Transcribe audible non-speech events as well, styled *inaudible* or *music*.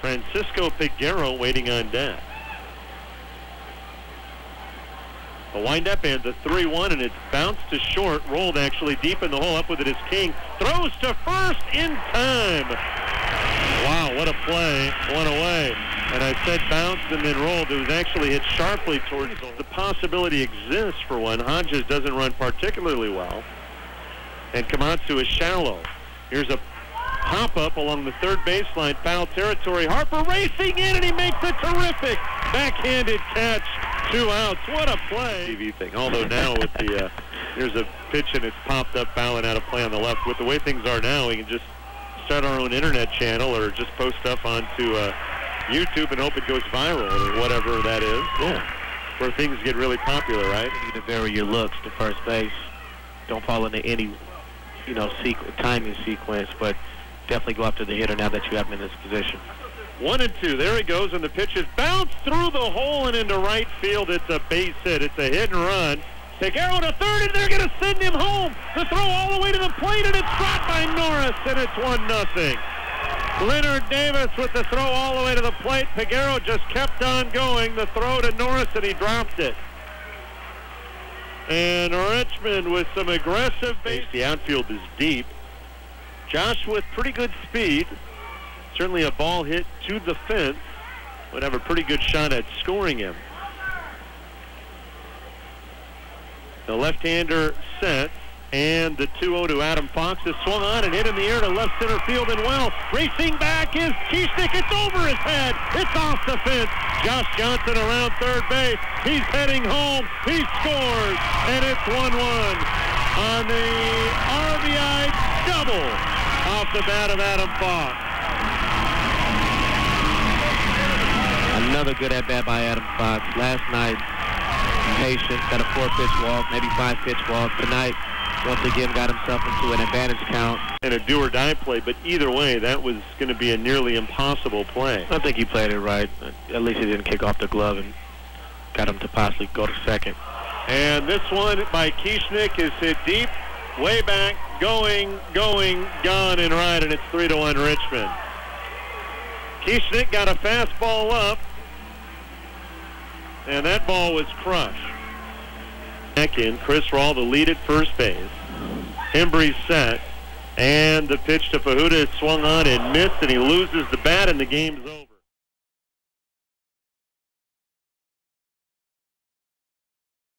Francisco Peguero waiting on deck. A windup and the 3-1, and it's bounced to short, rolled actually deep in the hole. Up with it is King. Throws to first in time. Wow, what a play. One away. And I said bounced and then rolled. It was actually hit sharply towards the, the possibility exists for one. Hodges doesn't run particularly well. And Komatsu is shallow. Here's a pop up along the third baseline, foul territory. Harper racing in, and he makes a terrific backhanded catch. Two outs. What a play! TV thing. Although now with the uh, *laughs* here's a pitch and it's popped up, fouling out a play on the left. With the way things are now, we can just start our own internet channel or just post stuff onto uh, YouTube and hope it goes viral or whatever that is. Yeah. Where things get really popular, right? You need to vary your looks to first base. Don't fall into any, you know, sequ- timing sequence, but definitely go after the hitter now that you have him in this position. One and two. There he goes, and the pitch is bounced through the hole and into right field. It's a base hit. It's a hit and run. Peguero to third, and they're going to send him home. The throw all the way to the plate, and it's dropped by Norris, and it's one nothing. Leonard Davis with the throw all the way to the plate. Peguero just kept on going. The throw to Norris, and he dropped it. And Richmond with some aggressive base. The outfield is deep. Josh with pretty good speed. Certainly a ball hit to the fence would have a pretty good shot at scoring him. The left-hander sets, and the 2-0 to Adam Fox is swung on and hit in the air to left center field and well. Racing back is Kieschnick. It's over his head. It's off the fence. Josh Johnson around third base. He's heading home. He scores, and it's 1-1 on the RBI double off the bat of Adam Fox. Another good at bat by Adam Fox. Last night, patient, got a four pitch walk, maybe five pitch walk. Tonight, once again, got himself into an advantage count. And a do or die play, but either way, that was going to be a nearly impossible play. I think he played it right. At least he didn't kick off the glove and got him to possibly go to second. And this one by Kieschnick is hit deep, way back, going, going, gone, and right, and it's 3 to 1 Richmond. Kieschnick got a fastball up, and that ball was crushed. Back in, Chris Rawl the lead at first base. Hembree set, and the pitch to Fajuda swung on and missed, and he loses the bat, and the game's over.